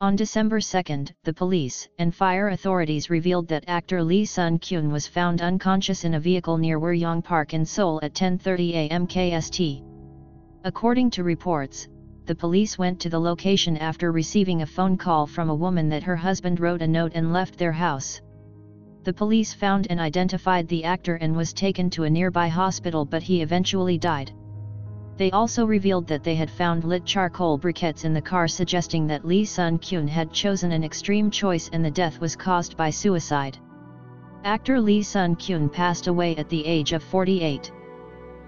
On December 2, the police and fire authorities revealed that actor Lee Sun-kyun was found unconscious in a vehicle near Woryong Park in Seoul at 10.30 am KST. According to reports, the police went to the location after receiving a phone call from a woman that her husband wrote a note and left their house. The police found and identified the actor and was taken to a nearby hospital but he eventually died. They also revealed that they had found lit charcoal briquettes in the car suggesting that Lee Sun-kyun had chosen an extreme choice and the death was caused by suicide. Actor Lee Sun-kyun passed away at the age of 48.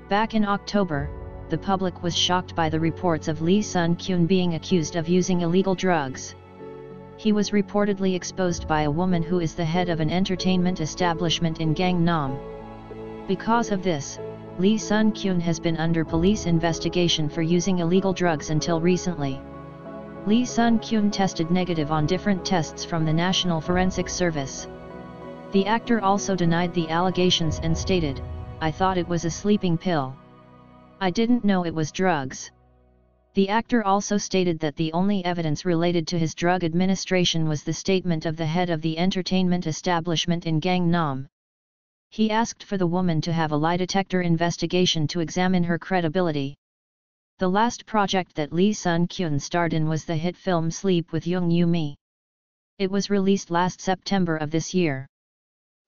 Back in October, the public was shocked by the reports of Lee Sun-kyun being accused of using illegal drugs. He was reportedly exposed by a woman who is the head of an entertainment establishment in Gangnam. Because of this, Lee Sun-kyun has been under police investigation for using illegal drugs until recently. Lee Sun-kyun tested negative on different tests from the National Forensic Service. The actor also denied the allegations and stated, I thought it was a sleeping pill. I didn't know it was drugs. The actor also stated that the only evidence related to his drug administration was the statement of the head of the entertainment establishment in Gangnam. He asked for the woman to have a lie detector investigation to examine her credibility. The last project that Lee Sun-kyun starred in was the hit film Sleep with Jung Yu Mi. It was released last September of this year.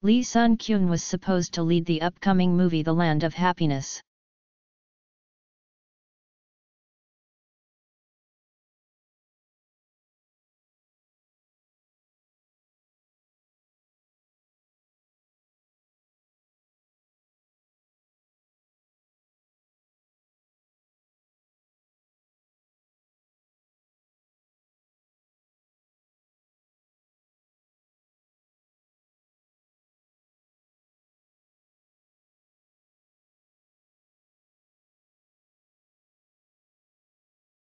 Lee Sun-kyun was supposed to lead the upcoming movie The Land of Happiness.